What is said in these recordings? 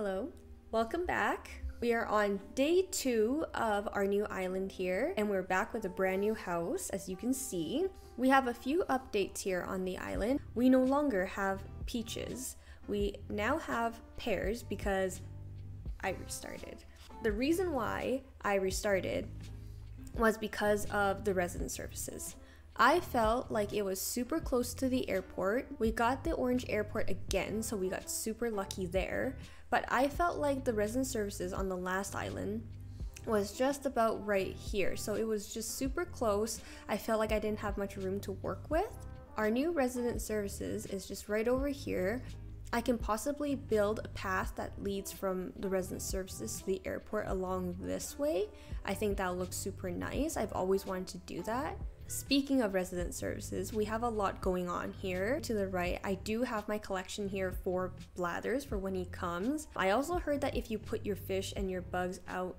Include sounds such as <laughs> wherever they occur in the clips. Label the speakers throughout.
Speaker 1: Hello, welcome back. We are on day two of our new island here, and we're back with a brand new house, as you can see. We have a few updates here on the island. We no longer have peaches. We now have pears because I restarted. The reason why I restarted was because of the resident services. I felt like it was super close to the airport. We got the orange airport again, so we got super lucky there. But I felt like the resident services on the last island was just about right here. So it was just super close. I felt like I didn't have much room to work with. Our new resident services is just right over here. I can possibly build a path that leads from the resident services to the airport along this way. I think that looks super nice. I've always wanted to do that. Speaking of resident services, we have a lot going on here. To the right, I do have my collection here for blathers for when he comes. I also heard that if you put your fish and your bugs out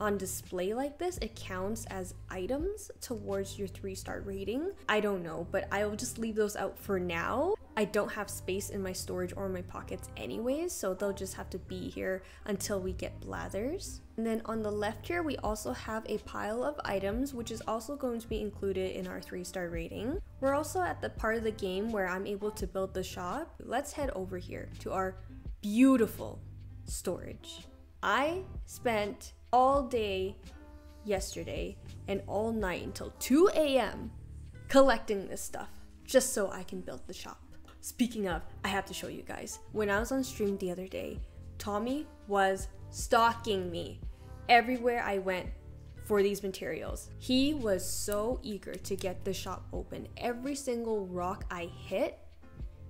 Speaker 1: on display like this, it counts as items towards your three star rating. I don't know, but I will just leave those out for now. I don't have space in my storage or my pockets anyways, so they'll just have to be here until we get blathers. And then on the left here, we also have a pile of items, which is also going to be included in our three star rating. We're also at the part of the game where I'm able to build the shop. Let's head over here to our beautiful storage. I spent all day yesterday and all night until 2 a.m. collecting this stuff just so I can build the shop. Speaking of, I have to show you guys. When I was on stream the other day, Tommy was stalking me everywhere I went for these materials. He was so eager to get the shop open. Every single rock I hit,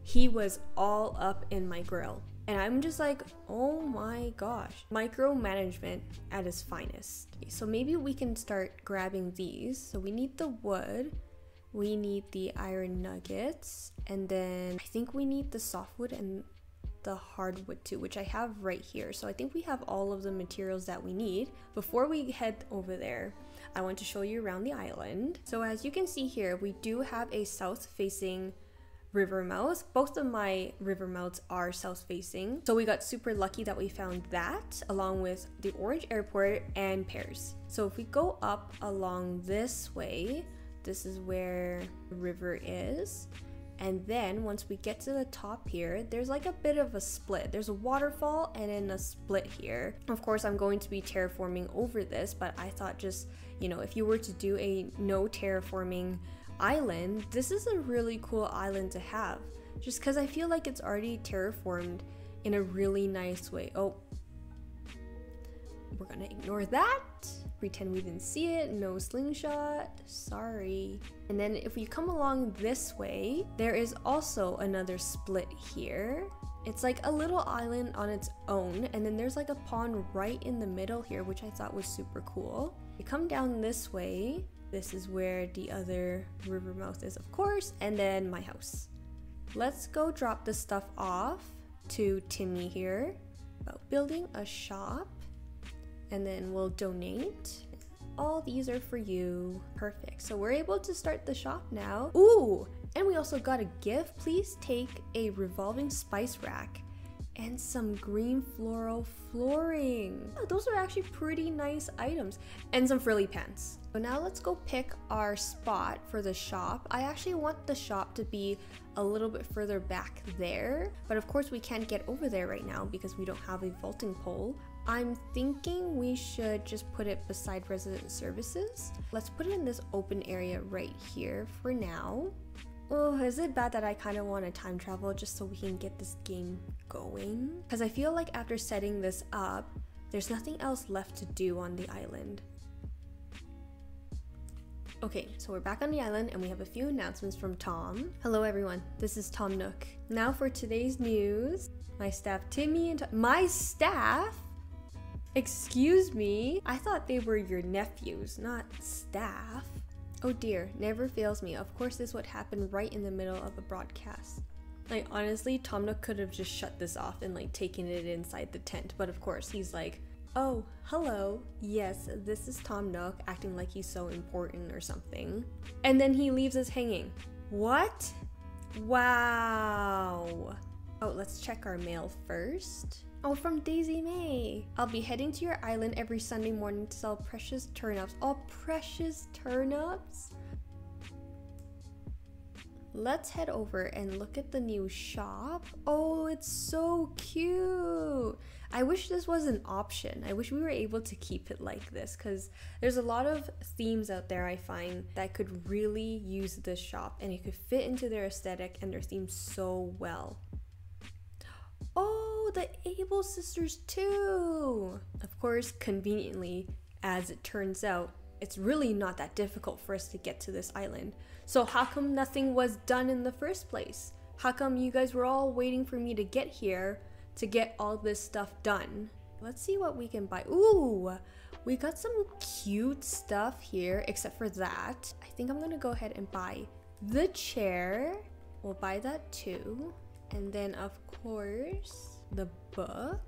Speaker 1: he was all up in my grill. And I'm just like, oh my gosh, micromanagement at its finest. So maybe we can start grabbing these. So we need the wood, we need the iron nuggets, and then I think we need the softwood and the hardwood too, which I have right here. So I think we have all of the materials that we need. Before we head over there, I want to show you around the island. So as you can see here, we do have a south facing river mouth. Both of my river mouths are south facing. So we got super lucky that we found that along with the Orange Airport and pears. So if we go up along this way, this is where the river is. And then once we get to the top here, there's like a bit of a split. There's a waterfall and then a split here. Of course, I'm going to be terraforming over this, but I thought just, you know, if you were to do a no terraforming island, this is a really cool island to have. Just because I feel like it's already terraformed in a really nice way. Oh, we're gonna ignore that. Pretend we didn't see it. No slingshot. Sorry. And then if we come along this way, there is also another split here. It's like a little island on its own, and then there's like a pond right in the middle here, which I thought was super cool. We come down this way, this is where the other river mouth is, of course, and then my house. Let's go drop the stuff off to Timmy here about building a shop, and then we'll donate. All these are for you. Perfect. So we're able to start the shop now. Ooh, and we also got a gift. Please take a revolving spice rack and some green floral flooring. Oh, those are actually pretty nice items. And some frilly pants. So now let's go pick our spot for the shop. I actually want the shop to be a little bit further back there, but of course we can't get over there right now because we don't have a vaulting pole. I'm thinking we should just put it beside resident services. Let's put it in this open area right here for now. Oh, is it bad that I kind of want to time travel just so we can get this game going? Because I feel like after setting this up, there's nothing else left to do on the island. Okay, so we're back on the island and we have a few announcements from Tom. Hello everyone, this is Tom Nook. Now for today's news, my staff Timmy and my staff? Excuse me? I thought they were your nephews, not staff. Oh dear, never fails me. Of course, this would happen right in the middle of a broadcast. Like, honestly, Tom Nook could have just shut this off and, like, taken it inside the tent. But of course, he's like, oh, hello. Yes, this is Tom Nook, acting like he's so important or something. And then he leaves us hanging. What? Wow. Oh, let's check our mail first. Oh, from Daisy Mae. I'll be heading to your island every Sunday morning to sell precious turnips. Oh, precious turnips? Let's head over and look at the new shop. Oh, it's so cute. I wish this was an option. I wish we were able to keep it like this because there's a lot of themes out there I find that could really use this shop and it could fit into their aesthetic and their theme so well. The Able sisters too! Of course, conveniently, as it turns out, it's really not that difficult for us to get to this island. So how come nothing was done in the first place? How come you guys were all waiting for me to get here to get all this stuff done? Let's see what we can buy. Ooh, we got some cute stuff here, except for that. I think I'm gonna go ahead and buy the chair. We'll buy that too. And then of course, the book.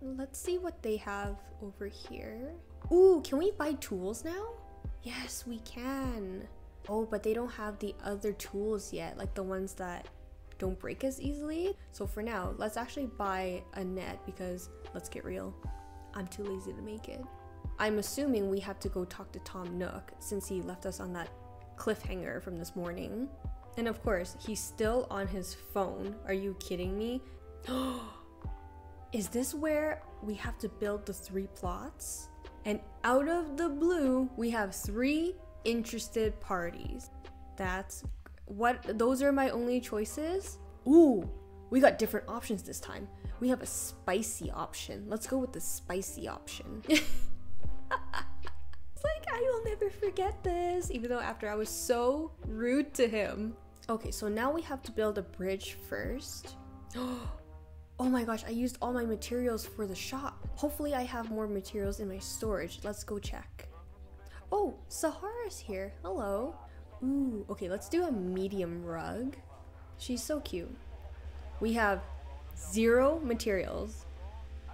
Speaker 1: Let's see what they have over here. Ooh, can we buy tools now? Yes, we can. Oh, but they don't have the other tools yet, like the ones that don't break as easily. So for now, let's actually buy a net because let's get real, I'm too lazy to make it. I'm assuming we have to go talk to Tom Nook since he left us on that cliffhanger from this morning. And of course, he's still on his phone. Are you kidding me? <gasps> Oh, Is this where we have to build the three plots? And out of the blue, we have three interested parties. That's what, those are my only choices? Ooh, we got different options this time. We have a spicy option. Let's go with the spicy option. <laughs> like, I will never forget this, even though after I was so rude to him. Okay, so now we have to build a bridge first. <gasps> Oh, Oh my gosh, I used all my materials for the shop. Hopefully I have more materials in my storage. Let's go check. Oh, Sahara's here. Hello. Ooh, okay, let's do a medium rug. She's so cute. We have zero materials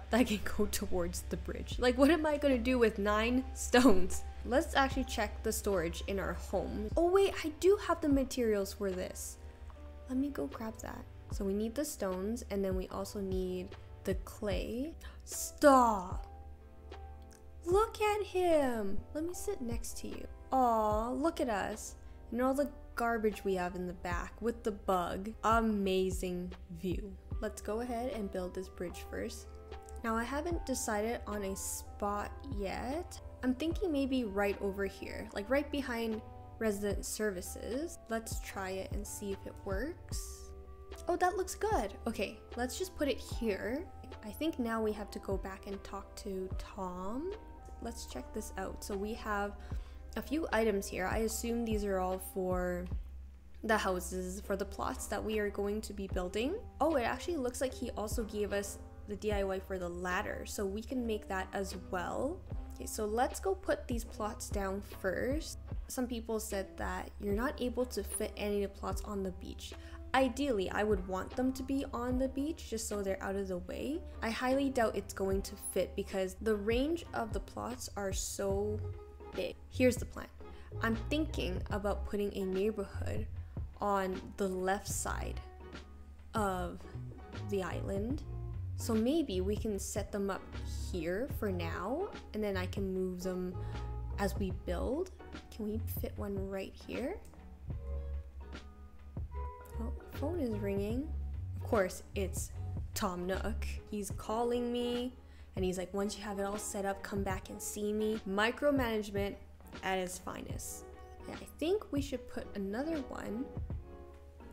Speaker 1: that can <laughs> go towards the bridge. Like, what am I gonna do with nine <laughs> stones? Let's actually check the storage in our home. Oh wait, I do have the materials for this. Let me go grab that. So we need the stones and then we also need the clay. Stop! Look at him! Let me sit next to you. Aw, look at us. And all the garbage we have in the back with the bug. Amazing view. Let's go ahead and build this bridge first. Now I haven't decided on a spot yet. I'm thinking maybe right over here, like right behind resident services. Let's try it and see if it works. Oh, that looks good. Okay, let's just put it here. I think now we have to go back and talk to Tom. Let's check this out. So we have a few items here. I assume these are all for the houses, for the plots that we are going to be building. Oh, it actually looks like he also gave us the DIY for the ladder, so we can make that as well. Okay, so let's go put these plots down first. Some people said that you're not able to fit any of the plots on the beach. Ideally, I would want them to be on the beach just so they're out of the way. I highly doubt it's going to fit because the range of the plots are so big. Here's the plan. I'm thinking about putting a neighborhood on the left side of the island. So maybe we can set them up here for now and then I can move them as we build. Can we fit one right here? Phone is ringing. Of course, it's Tom Nook. He's calling me and he's like, once you have it all set up, come back and see me. Micromanagement at its finest. And I think we should put another one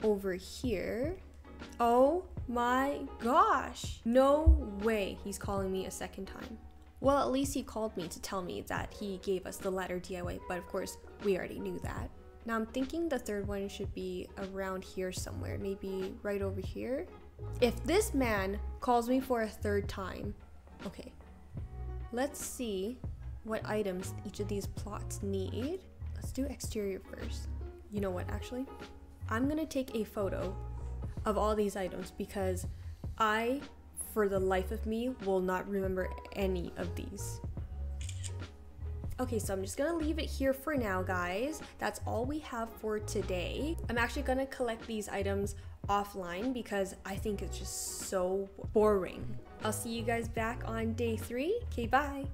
Speaker 1: over here. Oh my gosh. No way he's calling me a second time. Well, at least he called me to tell me that he gave us the ladder DIY, but of course, we already knew that. Now I'm thinking the third one should be around here somewhere, maybe right over here. If this man calls me for a third time, okay, let's see what items each of these plots need. Let's do exterior first. You know what, actually? I'm gonna take a photo of all these items because I, for the life of me, will not remember any of these. Okay, so I'm just gonna leave it here for now, guys. That's all we have for today. I'm actually gonna collect these items offline because I think it's just so boring. I'll see you guys back on day three. Okay, bye.